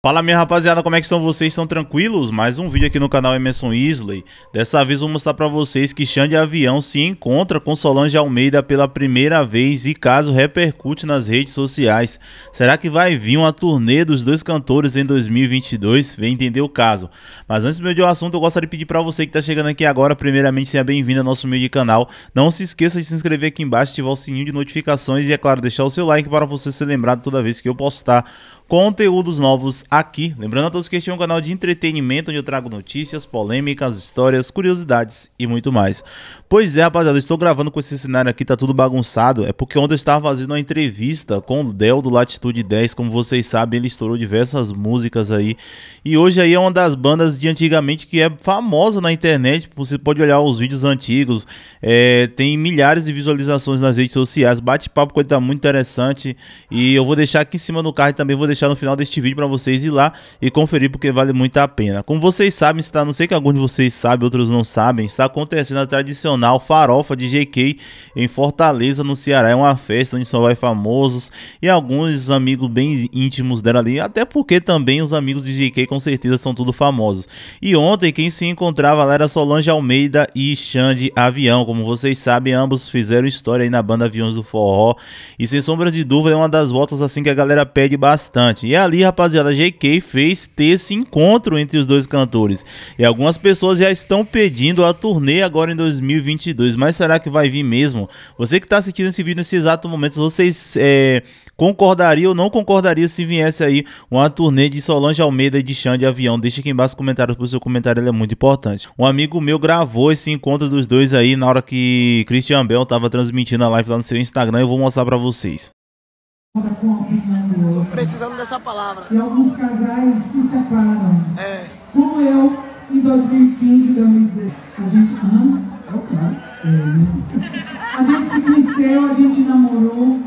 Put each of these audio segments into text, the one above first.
Fala minha rapaziada, como é que estão vocês? Estão tranquilos? Mais um vídeo aqui no canal Emerson Isley. Dessa vez vou mostrar pra vocês que Xande Avião se encontra com Solange Almeida pela primeira vez e caso repercute nas redes sociais. Será que vai vir uma turnê dos dois cantores em 2022? Vem entender o caso. Mas antes do meu assunto, eu gostaria de pedir pra você que tá chegando aqui agora, primeiramente seja bem-vindo ao nosso meio de canal. Não se esqueça de se inscrever aqui embaixo, ativar o sininho de notificações e, é claro, deixar o seu like para você ser lembrado toda vez que eu postar conteúdos novos aqui. Lembrando a todos que este é um canal de entretenimento onde eu trago notícias, polêmicas, histórias, curiosidades e muito mais. Pois é, rapaziada, eu estou gravando com esse cenário aqui, tá tudo bagunçado. É porque ontem eu estava fazendo uma entrevista com o Del do Latitude 10. Como vocês sabem, ele estourou diversas músicas aí. E hoje aí é uma das bandas de antigamente que é famosa na internet. Você pode olhar os vídeos antigos. É, tem milhares de visualizações nas redes sociais. Bate-papo, coisa tá muito interessante. E eu vou deixar aqui em cima do card também, vou deixar no final deste vídeo para vocês ir lá e conferir porque vale muito a pena. Como vocês sabem, está, não sei que alguns de vocês sabem, outros não sabem, está acontecendo a tradicional farofa de GK em Fortaleza, no Ceará. É uma festa onde só vai famosos e alguns amigos bem íntimos dela ali, até porque também os amigos de GK com certeza são tudo famosos. E ontem quem se encontrava lá era Solange Almeida e Xande Avião. Como vocês sabem, ambos fizeram história aí na banda Aviões do Forró. E sem sombra de dúvida é uma das voltas assim que a galera pede bastante. E ali, rapaziada, a GK fez ter esse encontro entre os dois cantores. E algumas pessoas já estão pedindo a turnê agora em 2022. Mas será que vai vir mesmo? Você que está assistindo esse vídeo nesse exato momento, vocês é, concordaria ou não concordaria se viesse aí uma turnê de Solange Almeida e de Xande Avião? Deixa aqui embaixo nos comentários, porque o seu comentário é muito importante. Um amigo meu gravou esse encontro dos dois aí na hora que Christian Bell estava transmitindo a live lá no seu Instagram. Eu vou mostrar para vocês. Tô precisando dessa palavra. E alguns casais se separam. É. Como eu, em 2015, 2016. A gente ama. É. A gente se conheceu, a gente namorou,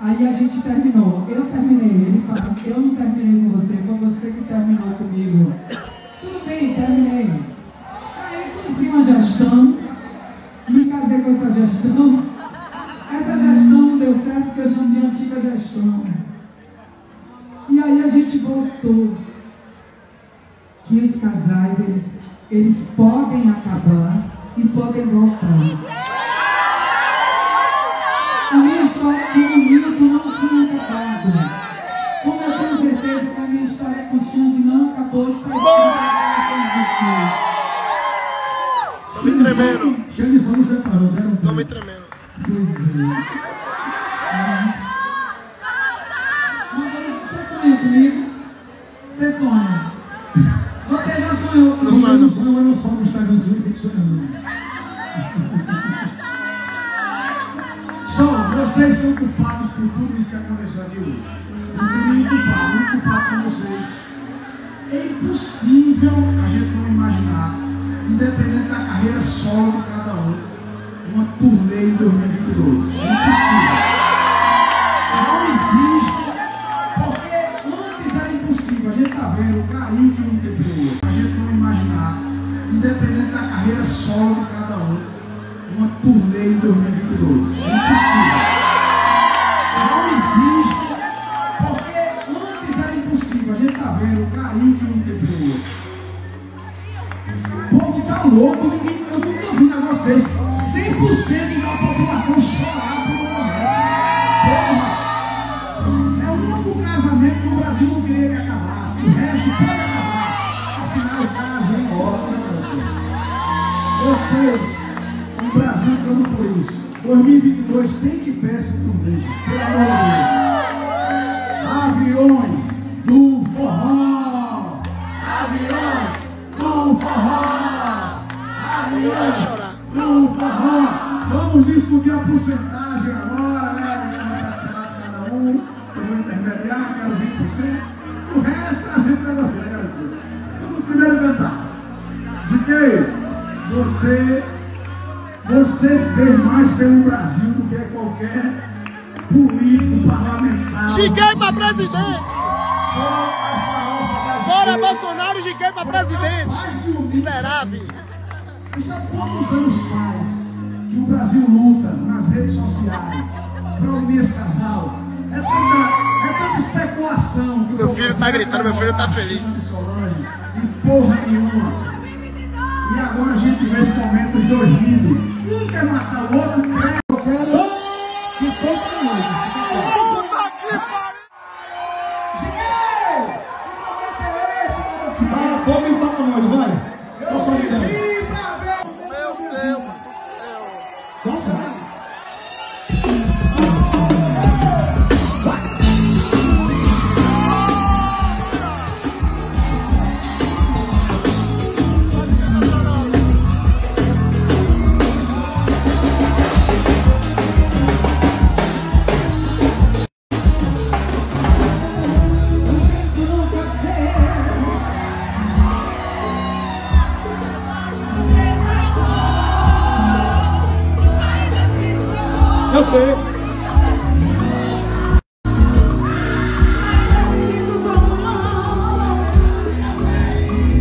aí a gente terminou. Eu terminei, ele fala, eu não terminei com você, foi você que terminou comigo. Tudo bem, terminei. Aí conheci uma gestão, me casei com essa gestão. Essa gestão não deu certo porque eu chamo de antiga gestão. Voltou. Que os casais, eles, eles podem acabar e podem voltar. A minha história com o Milton não tinha acabado. Como eu tenho certeza que a minha história com o Xande não acabou, está escrita Tô me tremendo. Xande só nos separou, deram Tô me tremendo. Pois é. Você sonha comigo? Você sonha? Você já sonhou? Não sonho, não. sonho, eu não sou no Instagram, você tem que sonhar. Só vocês são culpados por tudo isso que aconteceu aqui hoje. Não tem nenhum culpado, o culpado são vocês. É impossível a gente não imaginar, independente da carreira solo de cada um, uma turnê em 2022. É impossível. Solo de cada um, uma turnê em 2022. É impossível. Não existe, porque antes era impossível. A gente está vendo o carinho que não teve hoje. O povo tá louco, ninguém, eu nunca vi um negócio desse. 100% Vocês, o Brasil entrando por isso. 2022 tem que peça gente. Pelo amor de Deus. Aviões do forró. Aviões do forró. Aviões do forró. Vamos discutir a porcentagem agora, né? Quem vai de cada um. Eu vou intermediar, quero 20%. O resto a gente negocia, né, garantido? Vamos primeiro cantar. De que você, você fez mais pelo Brasil do que qualquer político parlamentar. Chiquei pra presidente. Só a farofa Fora. Bolsonaro, chiquei pra presidente. Miserável. E sabe quantos anos faz que o Brasil luta nas redes sociais para unir esse casal? É tanta, é tanta especulação. que o Meu filho tá faz, gritando, meu filho tá Xande feliz. Solange, e porra nenhuma. E agora a gente vê esse momento, os dois rindo. Um quer matar o outro, quer. Eu quero que todos unam. Puta que pariu! Para pouco ele tá na Sei.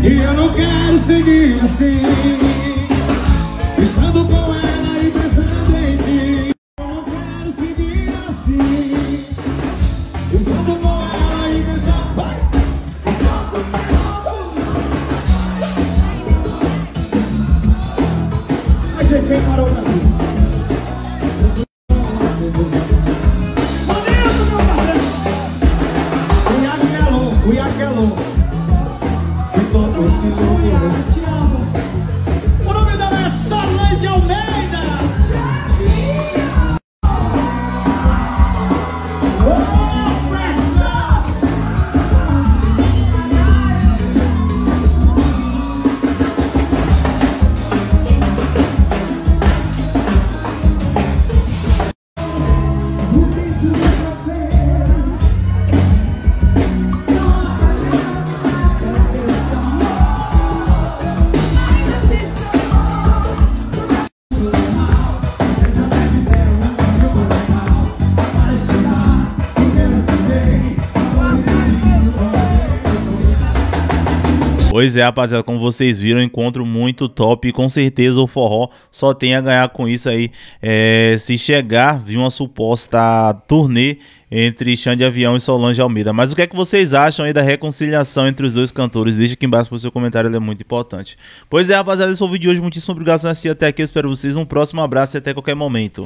E eu não quero seguir assim. Pensando com ela e pensando em ti. Eu não quero seguir assim. Pensando com Pois é, rapaziada, como vocês viram, encontro muito top e com certeza o forró só tem a ganhar com isso aí. É, se chegar, vi uma suposta turnê entre Xande Avião e Solange Almeida. Mas o que é que vocês acham aí da reconciliação entre os dois cantores? Deixa aqui embaixo pro seu comentário, ele é muito importante. Pois é, rapaziada, esse foi o vídeo de hoje. Muitíssimo obrigado por assistir até aqui. Eu espero vocês num próximo abraço e até qualquer momento.